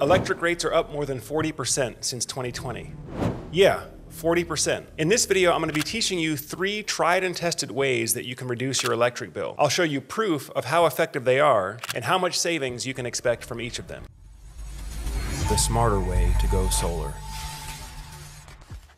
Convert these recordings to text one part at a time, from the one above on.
Electric rates are up more than 40% since 2020. Yeah, 40%. In this video, I'm going to be teaching you three tried and tested ways that you can reduce your electric bill. I'll show you proof of how effective they are and how much savings you can expect from each of them. The smarter way to go solar.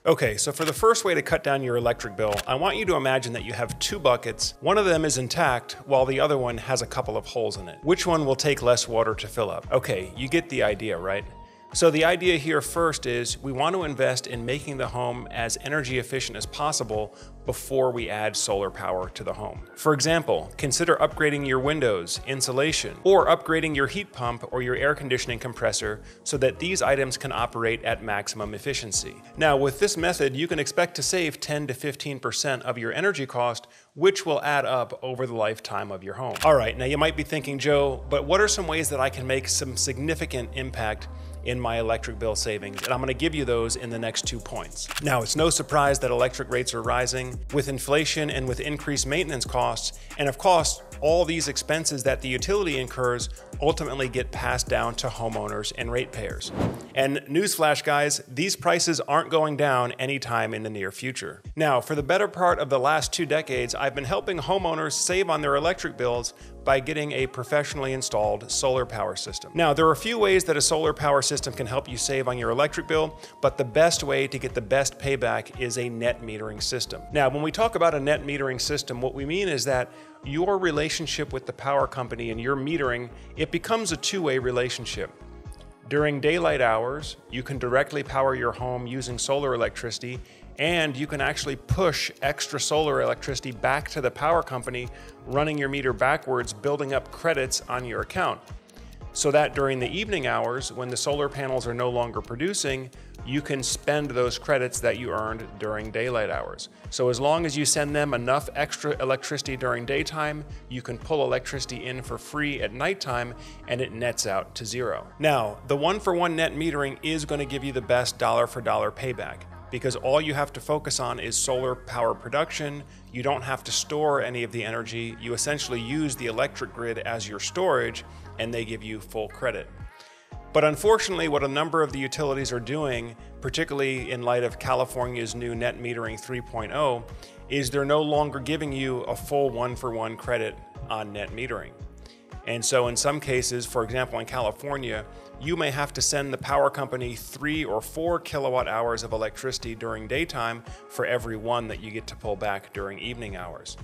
Okay, so for the first way to cut down your electric bill, I want you to imagine that you have two buckets. One of them is intact, while the other one has a couple of holes in it. Which one will take less water to fill up? Okay, you get the idea, right? So the idea here first is we want to invest in making the home as energy efficient as possible before we add solar power to the home. For example, consider upgrading your windows, insulation, or upgrading your heat pump or your air conditioning compressor so that these items can operate at maximum efficiency. Now with this method, you can expect to save 10 to 15% of your energy cost, which will add up over the lifetime of your home. All right, now you might be thinking, Joe, but what are some ways that I can make some significant impact in my electric bill savings, and I'm gonna give you those in the next two points. Now, it's no surprise that electric rates are rising with inflation and with increased maintenance costs, and of course, all these expenses that the utility incurs ultimately get passed down to homeowners and ratepayers. And newsflash guys, these prices aren't going down anytime in the near future. Now, for the better part of the last two decades, I've been helping homeowners save on their electric bills by getting a professionally installed solar power system. Now, there are a few ways that a solar power system can help you save on your electric bill, but the best way to get the best payback is a net metering system. Now, when we talk about a net metering system, what we mean is that your relationship with the power company and your metering, it becomes a two-way relationship. During daylight hours, you can directly power your home using solar electricity and you can actually push extra solar electricity back to the power company, running your meter backwards, building up credits on your account. So that during the evening hours, when the solar panels are no longer producing, you can spend those credits that you earned during daylight hours. So as long as you send them enough extra electricity during daytime, you can pull electricity in for free at nighttime and it nets out to zero. Now, the one for one net metering is going to give you the best dollar for dollar payback because all you have to focus on is solar power production. You don't have to store any of the energy. You essentially use the electric grid as your storage and they give you full credit. But unfortunately, what a number of the utilities are doing, particularly in light of California's new net metering 3.0, is they're no longer giving you a full one for one credit on net metering. And so, in some cases, for example, in California, you may have to send the power company three or four kilowatt hours of electricity during daytime for every one that you get to pull back during evening hours.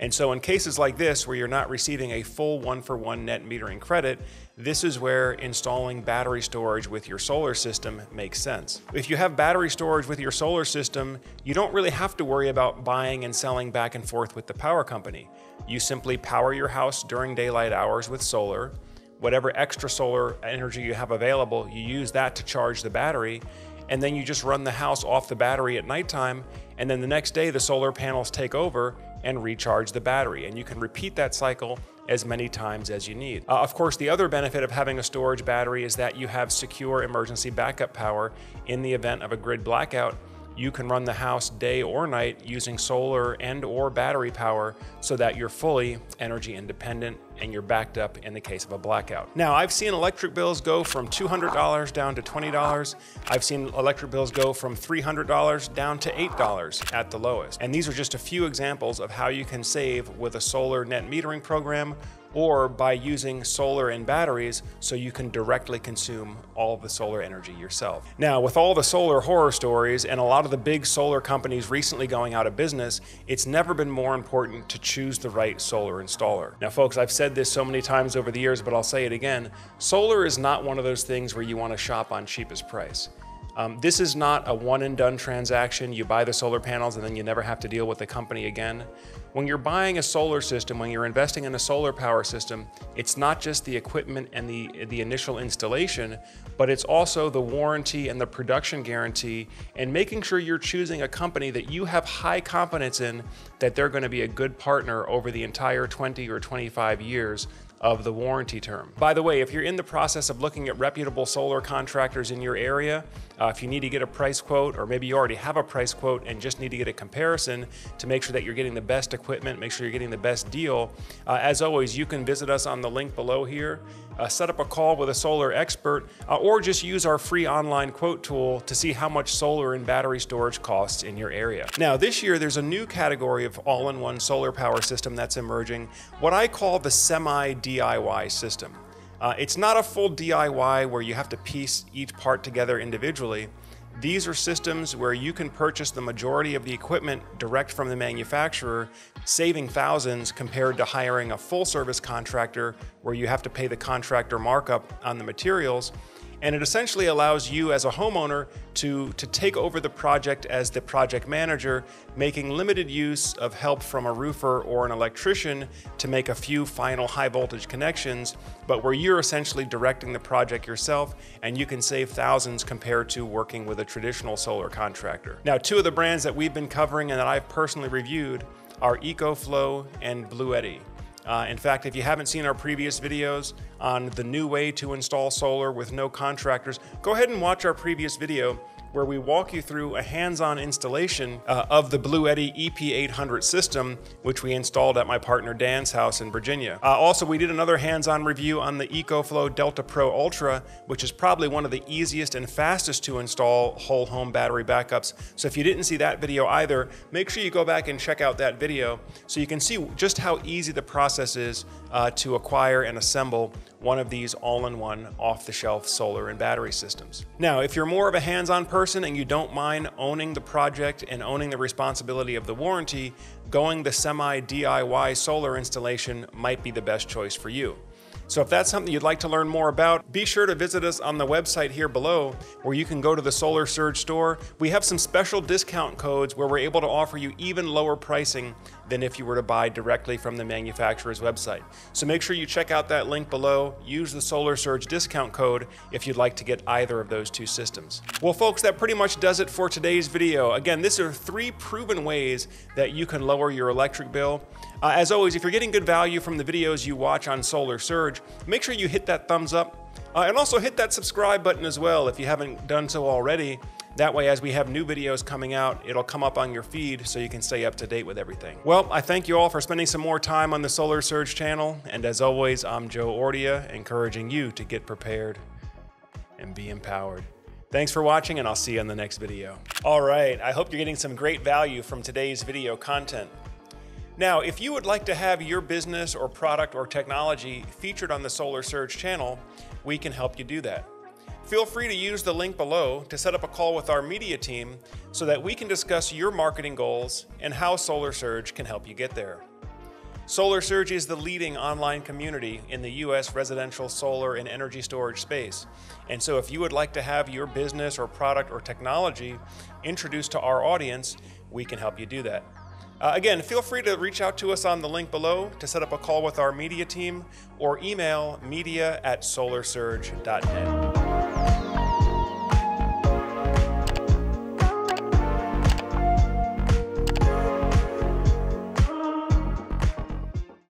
And so in cases like this, where you're not receiving a full one-for-one net metering credit, this is where installing battery storage with your solar system makes sense. If you have battery storage with your solar system, you don't really have to worry about buying and selling back and forth with the power company. You simply power your house during daylight hours with solar, whatever extra solar energy you have available, you use that to charge the battery, and then you just run the house off the battery at nighttime, and then the next day the solar panels take over and recharge the battery. And you can repeat that cycle as many times as you need. Uh, of course, the other benefit of having a storage battery is that you have secure emergency backup power in the event of a grid blackout you can run the house day or night using solar and or battery power so that you're fully energy independent and you're backed up in the case of a blackout. Now, I've seen electric bills go from $200 down to $20. I've seen electric bills go from $300 down to $8 at the lowest. And these are just a few examples of how you can save with a solar net metering program or by using solar and batteries so you can directly consume all the solar energy yourself. Now, with all the solar horror stories and a lot of the big solar companies recently going out of business, it's never been more important to choose the right solar installer. Now, folks, I've said this so many times over the years, but I'll say it again. Solar is not one of those things where you want to shop on cheapest price. Um, this is not a one and done transaction. You buy the solar panels and then you never have to deal with the company again. When you're buying a solar system, when you're investing in a solar power system, it's not just the equipment and the, the initial installation, but it's also the warranty and the production guarantee and making sure you're choosing a company that you have high confidence in that they're going to be a good partner over the entire 20 or 25 years of the warranty term. By the way, if you're in the process of looking at reputable solar contractors in your area, uh, if you need to get a price quote, or maybe you already have a price quote and just need to get a comparison to make sure that you're getting the best equipment, make sure you're getting the best deal, uh, as always, you can visit us on the link below here. Uh, set up a call with a solar expert, uh, or just use our free online quote tool to see how much solar and battery storage costs in your area. Now, this year there's a new category of all in one solar power system that's emerging, what I call the semi DIY system. Uh, it's not a full DIY where you have to piece each part together individually. These are systems where you can purchase the majority of the equipment direct from the manufacturer, saving thousands compared to hiring a full service contractor where you have to pay the contractor markup on the materials and it essentially allows you as a homeowner to, to take over the project as the project manager, making limited use of help from a roofer or an electrician to make a few final high voltage connections, but where you're essentially directing the project yourself and you can save thousands compared to working with a traditional solar contractor. Now, two of the brands that we've been covering and that I've personally reviewed are EcoFlow and Blue Bluetti. Uh, in fact, if you haven't seen our previous videos on the new way to install solar with no contractors, go ahead and watch our previous video where we walk you through a hands-on installation uh, of the Bluetti EP800 system, which we installed at my partner Dan's house in Virginia. Uh, also, we did another hands-on review on the EcoFlow Delta Pro Ultra, which is probably one of the easiest and fastest to install whole home battery backups. So if you didn't see that video either, make sure you go back and check out that video so you can see just how easy the process is uh, to acquire and assemble one of these all-in-one off-the-shelf solar and battery systems. Now, if you're more of a hands-on person and you don't mind owning the project and owning the responsibility of the warranty, going the semi-DIY solar installation might be the best choice for you. So if that's something you'd like to learn more about, be sure to visit us on the website here below where you can go to the Solar Surge store. We have some special discount codes where we're able to offer you even lower pricing than if you were to buy directly from the manufacturer's website. So make sure you check out that link below. Use the Solar Surge discount code if you'd like to get either of those two systems. Well folks, that pretty much does it for today's video. Again, these are three proven ways that you can lower your electric bill. Uh, as always, if you're getting good value from the videos you watch on Solar Surge, make sure you hit that thumbs up uh, and also hit that subscribe button as well if you haven't done so already. That way, as we have new videos coming out, it'll come up on your feed so you can stay up to date with everything. Well, I thank you all for spending some more time on the Solar Surge channel. And as always, I'm Joe Ordia, encouraging you to get prepared and be empowered. Thanks for watching, and I'll see you in the next video. All right, I hope you're getting some great value from today's video content. Now, if you would like to have your business or product or technology featured on the Solar Surge channel, we can help you do that. Feel free to use the link below to set up a call with our media team so that we can discuss your marketing goals and how Solar Surge can help you get there. Solar Surge is the leading online community in the U.S. residential solar and energy storage space. And so, if you would like to have your business or product or technology introduced to our audience, we can help you do that. Uh, again, feel free to reach out to us on the link below to set up a call with our media team or email media at solarsurge.net.